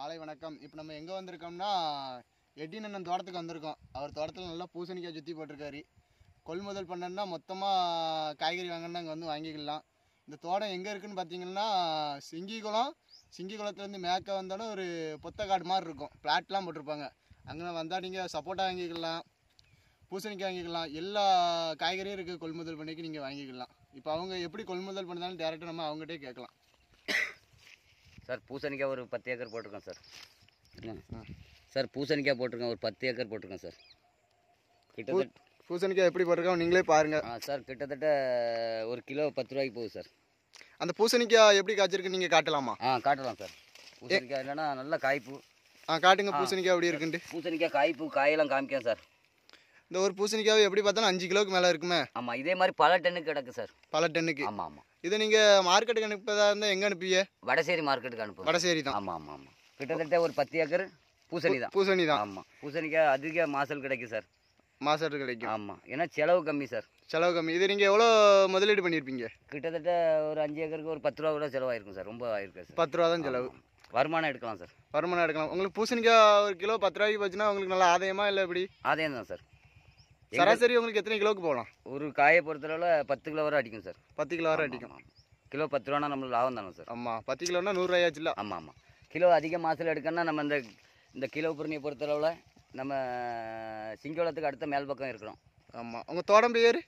காலை வணக்கம். இப்போ நம்ம எங்கே வந்திருக்கோம்னா எட்டினண்ணன் தோட்டத்துக்கு வந்திருக்கோம். அவர் தோட்டத்தில் நல்லா பூசணிக்காய் சுற்றி போட்டிருக்காரு. கொள்முதல் பண்ணணும்னா மொத்தமாக காய்கறி வாங்கினா அங்கே வந்து வாங்கிக்கலாம். இந்த தோட்டம் எங்கே இருக்குதுன்னு பார்த்தீங்கன்னா சிங்கிகுளம் சிங்கிகுளத்துலேருந்து மேக்க வந்தாலும் ஒரு பொத்தக்காடு மாதிரி இருக்கும். பிளாட்லாம் போட்டிருப்பாங்க. அங்கே வந்தால் நீங்கள் சப்போட்டா வாங்கிக்கலாம் பூசணிக்காய் வாங்கிக்கலாம். எல்லா காய்கறியும் இருக்குது கொள்முதல் பண்ணிக்கு நீங்கள் வாங்கிக்கலாம். இப்போ அவங்க எப்படி கொள்முதல் பண்ணுறாங்கன்னு டேரெக்டாக நம்ம அவங்ககிட்டே கேட்கலாம். சார் பூசணிக்காய் ஒரு பத்து ஏக்கர் போட்டிருக்கோம் சார்? சார் பூசணிக்காய் போட்டிருக்கோம் ஒரு பத்து ஏக்கர் போட்டிருக்கோம் சார். கிட்டத்தட்ட பூசணிக்காய் எப்படி போட்டிருக்கோம் நீங்களே பாருங்கள் ஆ சார் கிட்டத்தட்ட ஒரு கிலோ பத்து ரூபாய்க்கு போகுது சார். அந்த பூசணிக்காய் எப்படி காய்ச்சிருக்கு நீங்கள் காட்டலாமா? ஆ காட்டலாம் சார். பூசணிக்காய் இல்லைன்னா நல்ல காய்ப்பு. ஆ காட்டுங்க பூசணிக்காய் எப்படி இருக்குன்ட்டு. பூசணிக்காய் காய்ப்பு காயெல்லாம் காமிக்கேன் சார். இந்த ஒரு பூசணிக்காய் எப்படி பார்த்தாலும் அஞ்சு கிலோவுக்கு மேலே இருக்குமே. ஆமாம் இதே மாதிரி பல டன்னுக்கு கிடக்கு சார். பல டன்னுக்கு. ஆமாம் ஆமாம் இதை நீங்கள் மார்க்கெட்டுக்கு அனுப்பதா இருந்தால் எங்கே அனுப்புவீங்க வடசேரி மார்க்கெட்டுக்கு அனுப்புவோம். வடசேரி தான். ஆமாம் ஆமாம் ஆமாம் கிட்டத்தட்ட ஒரு பத்து ஏக்கர் பூசணி தான். பூசணி தான். ஆமாம் பூசணிக்காய் அதிக மாசல் கிடைக்கும் சார். மாசத்துக்கு கிடைக்கும். ஆமாம் ஏன்னா செலவு கம்மி சார். செலவு கம்மி. இது நீங்கள் எவ்வளோ முதலீடு பண்ணியிருப்பீங்க கிட்டத்தட்ட ஒரு அஞ்சு ஏக்கருக்கு ஒரு பத்து ரூபா கூட செலவாயிருக்கும் சார். ரொம்ப ஆயிருக்கும் சார். பத்து ரூபா தான் செலவு. வருமானம் எடுக்கலாம் சார். வருமானம் எடுக்கலாம். உங்களுக்கு பூசணிக்காய் ஒரு கிலோ பத்து ரூபாய்க்கு போச்சுன்னா உங்களுக்கு நல்லா ஆதாயமா இல்லை எப்படி? அதே தான் சார். சராசரி உங்களுக்கு எத்தனை கிலோவுக்கு போகலாம்? ஒரு காயை பொறுத்தளவில் பத்து கிலோ வரை அடிக்கும் சார். பத்து கிலோ வரை அடிக்கும். கிலோ பத்து ரூபானா நம்மளுக்கு லாபம் தானே சார்? ஆமாம் பத்து கிலோன்னா நூறுரூவாயாச்சுல ஆமாம் ஆமாம் கிலோ அதிக மாதத்தில் எடுக்கணும்னா நம்ம இந்த இந்த கிலோ பூரணியை பொறுத்தளவில் நம்ம சிங்கோளத்துக்கு அடுத்த மேல் பக்கம் இருக்கிறோம். ஆமாம் உங்கள் தோட்டம் பேர்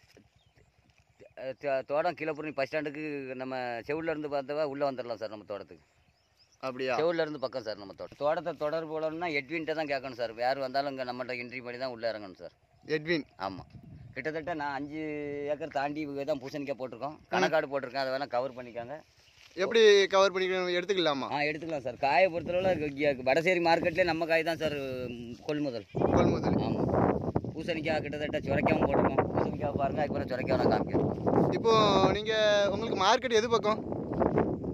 அஹ் தோ- தோட்டம் கிலோ பூரணி பஸ் ஸ்டாண்டுக்கு நம்ம செவுல்ல இருந்து பார்த்தவா உள்ளே வந்துடலாம் சார் நம்ம தோட்டத்துக்கு அப்படியா? செவுல்ல இருந்து பக்கம் சார் நம்ம தோட்டம். தோட்டத்தை தொடர்பு கொள்ளணும்னா எட்வின்ட்ட தான் கேட்கணும் சார். யார் வந்தாலும் இங்கே நம்மகிட்ட என்ட்ரி பண்ணி தான் உள்ளே இறங்கணும் சார். எட்வின் ஆமாம் கிட்டத்தட்ட நான் அஞ்சு ஏக்கர் தாண்டி தான் பூசணிக்காய் போட்டிருக்கோம். கணக்காடு போட்டிருக்கேன். அதை வேணால் கவர் பண்ணிக்காங்க. எப்படி கவர் பண்ணி எடுத்துக்கலாமா? ஆ எடுத்துக்கலாம் சார். காயை பொறுத்தளவில் வடசேரி மார்க்கெட்லேயே நம்ம காய் தான் சார் கொள்முதல். கொள்முதல். ஆமாம் பூசணிக்காய் கிட்டத்தட்ட சுரைக்காவும் போட்டிருக்கோம். பூசணிக்காய் பாருங்கள் அதுக்கப்புறம் சுரைக்காய் நான் காமிக்கிறேன். இப்போ நீங்கள் உங்களுக்கு மார்க்கெட் எது பக்கம்?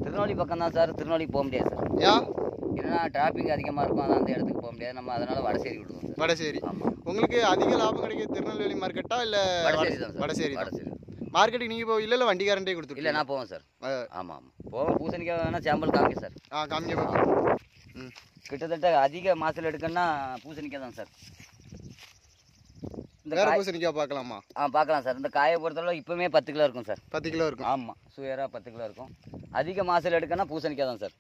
திருநெல்வேலி பக்கம் தான் சார். திருநெல்வேலி போக முடியாது சார். யா? ஏன்னா டிராஃபிக் அதிகமாக இருக்கும். அதான் அந்த இடத்துக்கு போக முடியாது. நம்ம அதனால் வடசேரி விடுவோம் சார். வடசேரி. உங்களுக்கு அதிக லாபம் கிடைக்கிறது திருநெல்வேலி மார்க்கெட்டா இல்லை வடசேரி தான் சார். வடசேரி வடசேரி மார்க்கெட்டுக்கு நீங்கள் போய் இல்லை இல்லை வண்டிக்காரன்ட்டே இல்லை கொடுத்துருக்கீங்க நான் போவேன் சார். ஆமாம் ஆமாம் போவேன். பூசணிக்காய் வேணால் சாம்பல் காமிக்க சார். ஆ காமிங்க. ம். கிட்டத்தட்ட அதிக மாசல் எடுக்கணும்னா பூசணிக்காய் தான் சார். இந்த வேற காய் பூசணிக்காய் பார்க்கலாமா? ஆ பார்க்கலாம் சார். இந்த காயை பொறுத்தளவு இப்போவுமே பத்து கிலோ இருக்கும் சார். பத்து கிலோ இருக்கும். ஆமாம் சுயராக பத்து கிலோ இருக்கும். அதிக மாசல் எடுக்கணும்னா பூசணிக்காய் தான் சார்.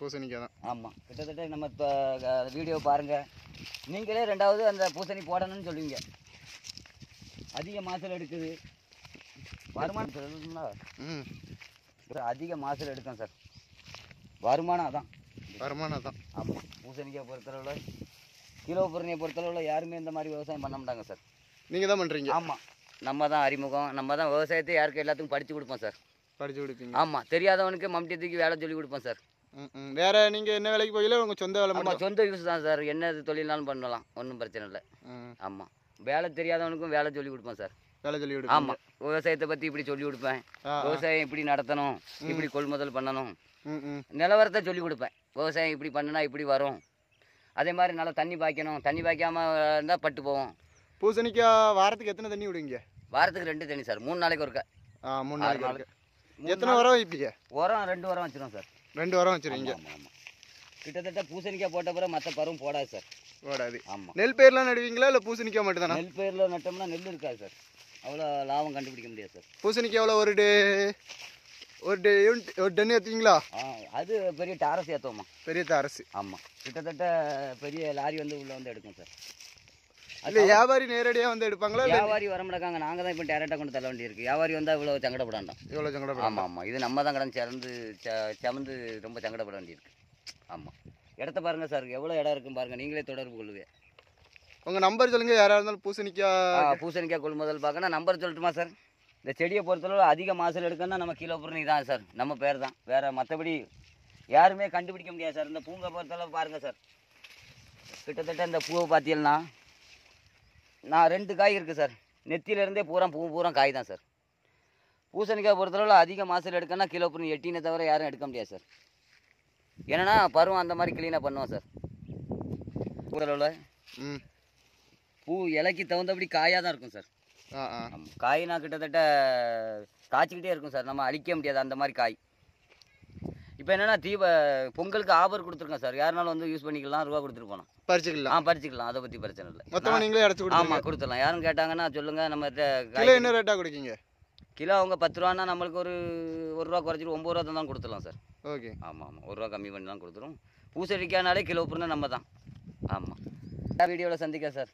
பூசணிக்காய் தான். ஆமாம் கிட்டத்தட்ட நம்ம இப்போ வீடியோ பாருங்கள் நீங்களே ரெண்டாவது அந்த பூசணி போடணும்னு சொல்லுவீங்க. அதிக மாசல் எடுக்குது. வருமானம் சொல்லணும்னா ம். அதிக மாசல் எடுக்கும் சார். வருமானம் அதான். வருமானம் தான் ஆமாம் பூசணிக்காய் பொறுத்தளவில் கிலோ பூரணியை பொறுத்தளவில் யாருமே இந்த மாதிரி விவசாயம் பண்ண மாட்டாங்க சார். நீங்கள் தான் பண்ணுறீங்க ஆமாம் நம்ம தான் அறிமுகம். நம்ம தான் விவசாயத்தை யாருக்கு எல்லாத்துக்கும் படித்து கொடுப்போம் சார். படிச்சு கொடுப்பீங்க. ஆமாம் தெரியாதவனுக்கு மம்டி தூக்கி வேலை சொல்லி கொடுப்போம் சார். வேற நீங்கள் என்ன வேலைக்கு போகல? உங்கள் சொந்த வேலை மட்டும் சொந்த யூஸ் தான் சார். என்ன தொழில்னாலும் பண்ணலாம். ஒன்றும் பிரச்சனை இல்லை. ம். ஆமாம் வேலை தெரியாதவனுக்கும் வேலை சொல்லி கொடுப்பேன் சார். வேலை சொல்லி கொடுப்பீங்க. ஆமாம் விவசாயத்தை பற்றி இப்படி சொல்லி கொடுப்பேன். விவசாயம் இப்படி நடத்தணும். இப்படி கொள்முதல் பண்ணணும். நிலவரத்தை சொல்லி கொடுப்பேன். விவசாயம் இப்படி பண்ணுனா இப்படி வரும். அதே மாதிரி நல்லா தண்ணி பாய்க்கணும். தண்ணி பாய்க்காமல் இருந்தால் பட்டு போவோம் பூசணிக்காய் வாரத்துக்கு எத்தனை தண்ணி விடுவீங்க? வாரத்துக்கு ரெண்டு தண்ணி சார். மூணு நாளைக்கு ஒருக்க. மூணு நாளைக்கு எத்தனை உரம் வைப்பீங்க? உரம் ரெண்டு உரம் வச்சிரும் சார். ரெண்டு ஆமாம் ஆமாம் கிட்டத்தட்ட பூசணிக்காய் போட்ட பிறகு மற்ற பருவம் போடாது சார். ஓடாது ஆமாம் நெல் பயிர்லாம் நடுவீங்களா இல்லை பூசணிக்காய் மட்டும் தானே நெல் பயிரில் நட்டோம்னா நெல் இருக்காது சார். அவ்வளோ லாபம் கண்டுபிடிக்க முடியாது சார். பூசணிக்காய் எவ்வளோ ஒரு டே ஒரு டே யூனிட் ஒரு டன் ஏற்றுவீங்களா அது பெரிய டாரஸ் ஏற்றுவோம்மா பெரிய அரசு ஆமாம் கிட்டத்தட்ட பெரிய லாரி வந்து உள்ளே வந்து எடுக்கும் சார். இல்லை வியாபாரி நேரடியாக வந்து எடுப்பாங்களா? வியாபாரி வர மாட்டாங்க. நாங்கள் தான் இப்போ டேரெக்டாக கொண்டு தள்ள வேண்டியிருக்கு. வியாபாரி வந்தால் இவ்வளோ சங்கடப்படாண்டாம் எவ்வளோ சங்கடம் ஆமாம் ஆமாம் இது நம்ம தான் கடன் சிறந்து ச- சமந்து ரொம்ப சங்கடப்பட வேண்டியிருக்கு. ஆமாம் இடத்த பாருங்கள் சார் எவ்வளோ இடம் இருக்கும் பாருங்கள் நீங்களே தொடர்பு கொள்ளுங்க. உங்கள் நம்பர் சொல்லுங்கள் யாராக இருந்தாலும் பூசணிக்காய் பூசணிக்காய் கொள்முதல் பார்க்கணும். நம்பர் சொல்லட்டுமா சார் இந்த செடியை பொறுத்தளவு அதிக மாசல் எடுக்கணும்னா நம்ம கிலோ பூரணி தான் சார் நம்ம பேர் தான். வேறு மற்றபடி யாருமே கண்டுபிடிக்க முடியாது சார் இந்த பூங்கை பொறுத்தளவு பாருங்கள் சார் கிட்டத்தட்ட இந்த பூவை பார்த்தீங்கன்னா நான் ரெண்டு காய் இருக்குது சார். நெத்தியிலேருந்தே பூரா பூ பூரா காய் தான் சார். பூசணிக்காய் பொறுத்தளவில் அதிக மாசல் எடுக்கணும்னா கிலோ பூரணி எட்டினை தவிர யாரும் எடுக்க முடியாது சார். ஏன்னா பருவம் அந்த மாதிரி க்ளீனாக பண்ணுவோம் சார். பொறுத்தளவில் ம். பூ இலைக்கு தகுந்தபடி காயாக தான் இருக்கும் சார். காய்னா கிட்டத்தட்ட காய்ச்சிக்கிட்டே இருக்கும் சார். நம்ம அழிக்க முடியாது அந்த மாதிரி காய். இப்போ என்னன்னா தீப பொங்கலுக்கு ஆஃபர் கொடுத்துருக்கோம் சார். யாருனாலும் வந்து யூஸ் பண்ணிக்கலாம் ரூபா கொடுத்துட்டு போனோம் ஆ பறிச்சுக்கலாம். பறிச்சுக்கலாம் அதை பற்றி பிரச்சனை இல்லை. மொத்தமாக நீங்களே அடைச்சு கொடுத்துருங்க. ஆமாம் கொடுத்துடலாம். யாரும் கேட்டாங்கன்னா சொல்லுங்க. நம்ம கிலோ என்ன ரேட்டாக கொடுக்கீங்க? கிலோ அவங்க பத்து ரூபான்னா நம்மளுக்கு ஒரு ஒரு ரூபா குறைச்சிட்டு ஒம்பது ரூபா தான் கொடுத்துடலாம் சார். ஓகே. ஆமாம் ஆமாம் ஒரு ரூபா கம்மி பண்ணி தான் கொடுத்துரும் பூசணிக்கானாலே கிலோ பொருள் நம்ம தான். ஆமாம் வீடியோவில் சந்திக்க சார்?